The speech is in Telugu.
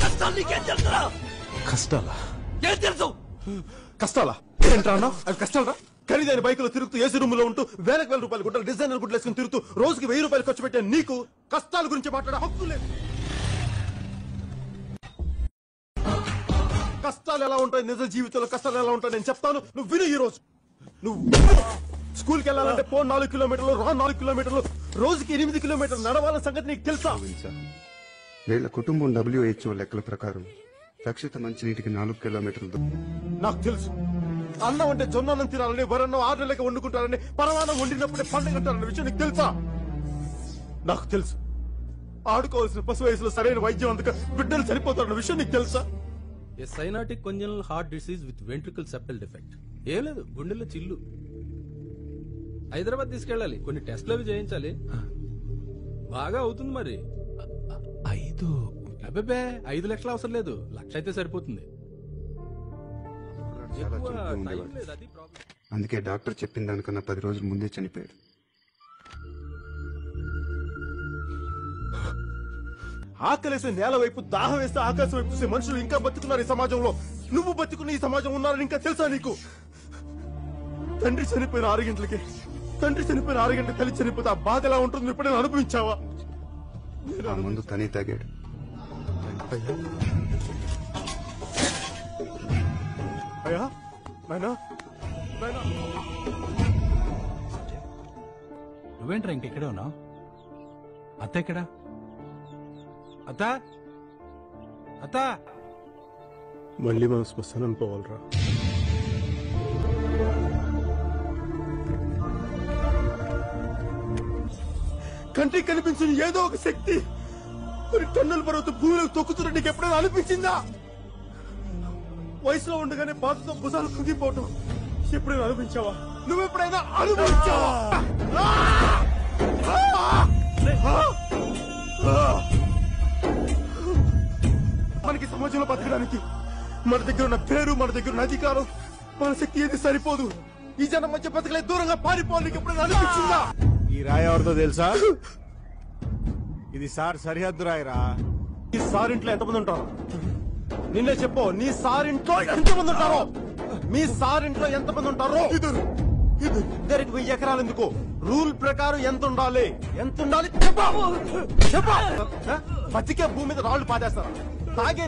కష్టాలు నీకేం తెలుసురా కష్టాలా? ఏం తెలుసు? కష్టాలా? ఏంట్రా అన్నా? అవి కష్టాలరా? ఖరీదైన బైకులో తిరుగుతూ ఏసీ రూమ్లో ఉంటూ వేలకు వేల రూపాయలు గుడ్డలు డిజైనర్ గుడ్డలు వేసుకుని తిరుగుతూ రోజుకి వెయ్యి రూపాయలు ఖర్చు పెట్టే నీకు కష్టాల గురించి మాట్లాడే హక్కు లేదు. కష్టాలు ఎలా ఉంటాయి? నిజ జీవితంలో కష్టాలు ఎలా ఉంటాయి? నేను చెప్తాను. నువ్వు విను ఈ రోజు. నువ్వు స్కూల్కి వెళ్ళాలంటే పో నాలుగు కిలోమీటర్లు రా నాలుగు కిలోమీటర్లు. రోజుకి ఎనిమిది కిలోమీటర్లు నడవాలన్న సంగతి నీకు తెలుసా? వీళ్ళ కుటుంబం డబ్ల్యూహెచ్ఓ లెక్కల ప్రకారం రక్షిత మంచినీటికి నాలుగు కిలోమీటర్ల నాకు తెలుసు. అన్నం అంటే జొన్నన్నం తినాలని వరన్నం ఆరు నెలలకి వండుకుంటారని పరమాన్నం వండినప్పుడే పండుగ అంటారన్న విషయం నీకు తెలుసా? నాకు తెలుసు. ఆడుకోవాల్సిన పశు వయసులో సరైన వైద్యం అందుక బిడ్డలు చనిపోతారన్న విషయం నీకు తెలుసా? A cyanotic congenital heart disease with ventricular septal defect. ఏం లేదు గుండెల్లో చిల్లు. హైదరాబాద్ తీసుకెళ్ళాలి కొన్ని టెస్ట్లు అవి చేయించాలి. బాగా అవుతుంది మరి. అబ్బే ఐదు లక్షలు అవసరం లేదు. లక్ష అయితే సరిపోతుంది. చాలా ఎక్కువ చురుగ్గా టైం ఉండేవాడు. లేదు అది ప్రాబ్లం అందుకే డాక్టర్ చెప్పిన దానికన్నా పది రోజుల ముందే చనిపోయాడు. ఆకలేసే నేల వైపు దాహం వేస్తే ఆకాశం వైపు చూసే మనుషులు ఇంకా బతుకున్నారు ఈ సమాజంలో. నువ్వు బతుకున్న ఈ సమాజం ఉన్నారని ఇంకా తెలుసా నీకు? తండ్రి చనిపోయిన ఆరు గంటలకి తండ్రి చనిపోయిన ఆరు గంటల తల్లి చనిపోతే ఆ బాధ ఎలా ఉంటుంది ఎప్పుడైనా అనుభవించావా? ఆ ముందు తనే తాగాడు. అయ్యా. నాయనా. నాయనా. నువ్వేంట్రా ఇంకెక్కడే ఉన్నావు? అత్త ఎక్కడా? అత్త? అత్త? మళ్ళీ మనం శ్మశానం పోవాలరా. కంటికి కనిపించిన ఏదో ఒక శక్తి. కొన్ని టన్నుల పర్వతం భూమిలోకి తొక్కుతున్నట్టు నీకు ఎప్పుడైనా అనిపించిందా? వయసులో ఉండగానే బాధతో భుజాలు కుంగిపోవటం ఎప్పుడైనా అనిపించావా నువ్వు ఎప్పుడైనా అనుభవించావా? మనకి సమాజంలో బతకడానికి మన దగ్గర ఉన్న పేరు మన దగ్గర ఉన్న అధికారం మన శక్తి ఏది సరిపోదు. ఈ జనం మధ్య బతకలే దూరంగా పారిపోవాలి. ఎప్పుడైనా అనిపించిందా? ఈ రాయి తెలుసా? ఇది సార్ సరిహద్దు రాయిరా. ఈ సారింట్లో ఎంతమంది ఉంటారు? నిన్నే చెప్పు నీ సారింట్లో ఎంతమంది ఉంటారో? మీ సారింట్లో ఎంతమంది ఉంటారో? ఇద్దరు ఇద్దరికి వెయ్యి ఎకరాలు ఎందుకు? రూల్ ప్రకారం ఎంత ఉండాలి? ఎంత ఉండాలి? చెప్పు! చెప్పు! బతికే భూమి మీద రాళ్ళు పాదేస్తారు? తాగే